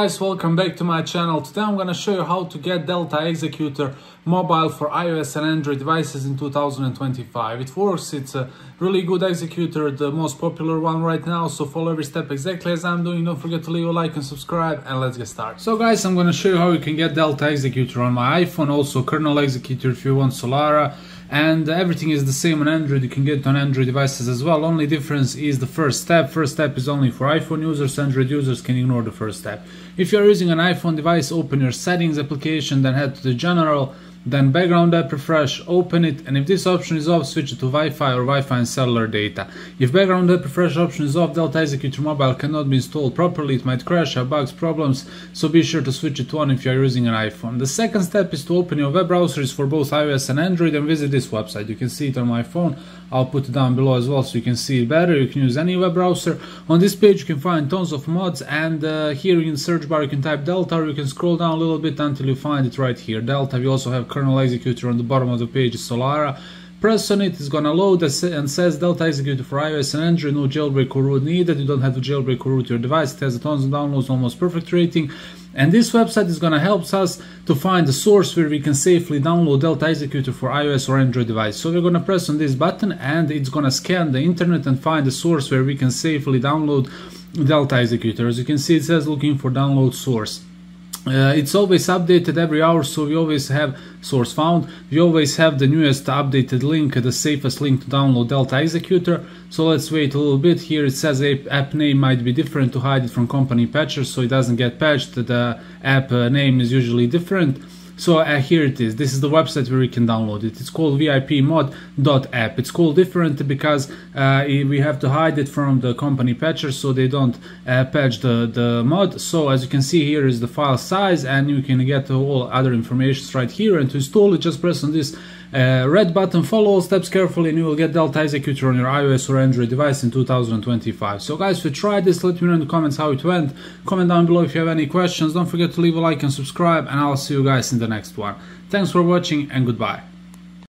guys welcome back to my channel. Today i'm to show you how to get delta executor mobile for ios and android devices in 2025 it works it's a really good executor the most popular one right now so follow every step exactly as i'm doing. Don't forget to leave a like and subscribe and let's get started. So guys i'm to show you how you can get delta executor on my iphone also kernel executor if you want solara and everything is the same on Android. You can get it on Android devices as well. Only difference is the first step. First step is only for iPhone users. Android users can ignore the first step. If you're using an iPhone device, open your settings application, then head to the general then background app refresh, open it, and if this option is off, switch it to Wi-Fi or Wi-Fi and cellular data. If background app refresh option is off, Delta Executor Mobile cannot be installed properly, it might crash, have bugs, problems, so be sure to switch it to on if you are using an iPhone. The second step is to open your web browsers for both iOS and Android and visit this website. You can see it on my phone, I'll put it down below as well so you can see it better. You can use any web browser. On this page you can find tons of mods and uh, here in the search bar you can type Delta or you can scroll down a little bit until you find it right here. Delta, we also have kernel executor on the bottom of the page, is Solara. Press on it, it's gonna load and says Delta executor for iOS and Android, no jailbreak or root needed. You don't have to jailbreak or root your device. It has tons of downloads, almost perfect rating. And this website is to help us to find the source where we can safely download Delta Executor for iOS or Android device. So we're to press on this button and it's to scan the internet and find the source where we can safely download Delta Executor. As you can see, it says looking for download source. Uh, it's always updated every hour so we always have source found. We always have the newest updated link the safest link to download delta executor. So let's wait a little bit. Here it says app name might be different to hide it from company patches so it doesn't get patched. The app uh, name is usually different so uh, here it is. This is the website where you can download it. It's called vipmod.app. It's called different because uh, we have to hide it from the company patchers so they don't uh, patch the, the mod. So as you can see here is the file size and you can get all other information right here. And to install it, just press on this uh, red button, follow all steps carefully and you will get Delta Executor on your iOS or Android device in 2025. So guys, if you tried this, let me know in the comments how it went. Comment down below if you have any questions. Don't forget to leave a like and subscribe and I'll see you guys in the next one. Thanks for watching and goodbye.